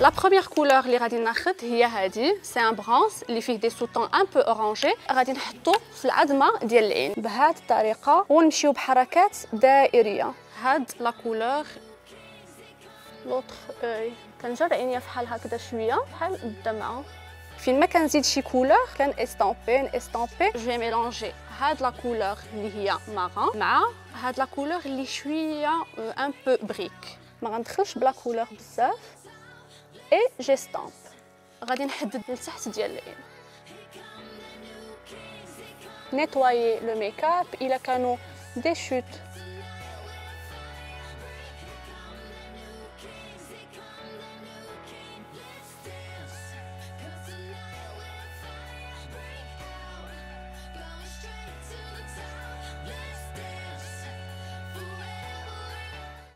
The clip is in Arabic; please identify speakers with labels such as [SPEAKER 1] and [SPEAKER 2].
[SPEAKER 1] la première couleur اللي غادي ناخذ هي هذه c'est un bronze اللي فيه des sous-tons un peu orangés غادي نحطو في العظمه ديال العين بهذه الطريقة ونمشيو بحركات دائريه هاد la couleur لوطخ اوي كنجر عينيا فحال هكذا شوية بحال الدمعه فين ما كنزيد شي couleur كان estomper estomper je mélange هاد la couleur اللي هي marron مع هاد la couleur اللي شوية un peu brique ما غندخلش ب la couleur بزاف et j'estompe غادي نحدد لتحت ديال العين nettoyer le make-up الا كانوا des chutes